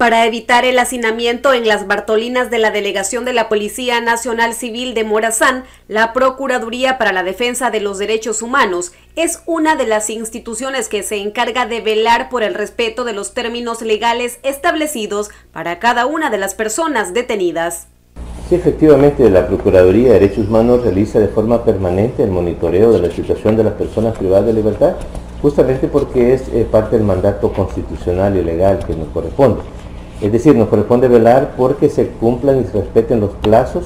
Para evitar el hacinamiento en las Bartolinas de la Delegación de la Policía Nacional Civil de Morazán, la Procuraduría para la Defensa de los Derechos Humanos es una de las instituciones que se encarga de velar por el respeto de los términos legales establecidos para cada una de las personas detenidas. Sí, efectivamente, la Procuraduría de Derechos Humanos realiza de forma permanente el monitoreo de la situación de las personas privadas de libertad, justamente porque es eh, parte del mandato constitucional y legal que nos corresponde. Es decir, nos corresponde velar porque se cumplan y se respeten los plazos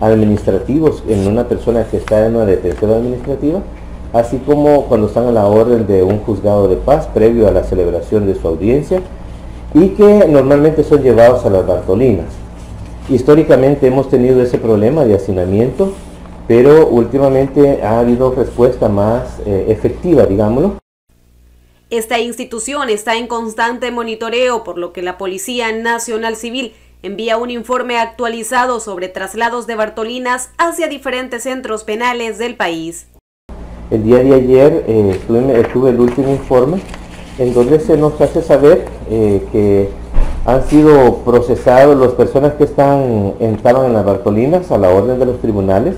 administrativos en una persona que está en una detención administrativa, así como cuando están a la orden de un juzgado de paz previo a la celebración de su audiencia y que normalmente son llevados a las Bartolinas. Históricamente hemos tenido ese problema de hacinamiento, pero últimamente ha habido respuesta más eh, efectiva, digámoslo, esta institución está en constante monitoreo, por lo que la Policía Nacional Civil envía un informe actualizado sobre traslados de Bartolinas hacia diferentes centros penales del país. El día de ayer eh, tuve, el último informe en donde se nos hace saber eh, que han sido procesados las personas que están estaban en las Bartolinas a la orden de los tribunales,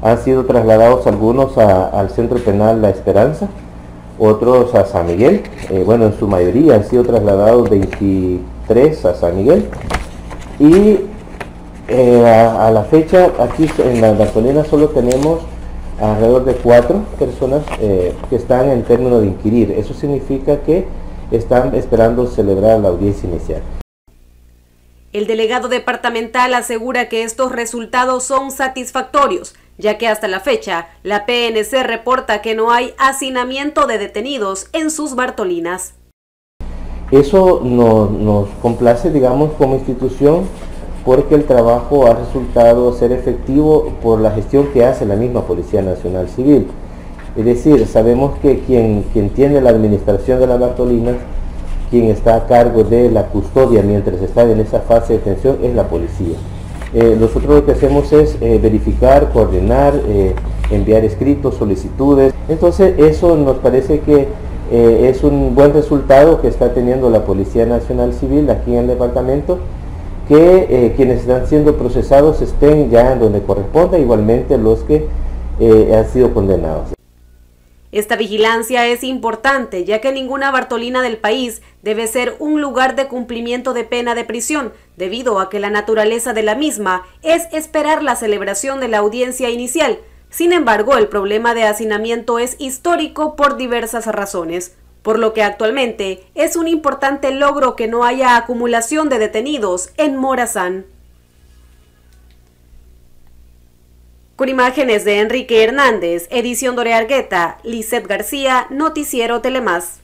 han sido trasladados algunos al centro penal La Esperanza, otros a San Miguel, eh, bueno, en su mayoría han sido trasladados 23 a San Miguel y eh, a, la fecha aquí en la gasolina solo tenemos alrededor de cuatro personas eh, que están en término de inquirir. Eso significa que están esperando celebrar la audiencia inicial. El delegado departamental asegura que estos resultados son satisfactorios, ya que hasta la fecha la PNC reporta que no hay hacinamiento de detenidos en sus Bartolinas. Eso nos complace, digamos, como institución, porque el trabajo ha resultado ser efectivo por la gestión que hace la misma Policía Nacional Civil. Es decir, sabemos que quien, quien tiene la administración de las Bartolinas quien está a cargo de la custodia mientras está en esa fase de detención es la policía. Eh, nosotros lo que hacemos es eh, verificar, coordinar, eh, enviar escritos, solicitudes. Entonces eso nos parece que es un buen resultado que está teniendo la Policía Nacional Civil aquí en el departamento, que quienes están siendo procesados estén ya en donde corresponda, igualmente los que han sido condenados. Esta vigilancia es importante ya que ninguna Bartolina del país debe ser un lugar de cumplimiento de pena de prisión, debido a que la naturaleza de la misma es esperar la celebración de la audiencia inicial. Sin embargo, el problema de hacinamiento es histórico por diversas razones, por lo que actualmente es un importante logro que no haya acumulación de detenidos en Morazán. Con imágenes de Enrique Hernández, edición Dore Argueta, Lizeth García, Noticiero Telemás.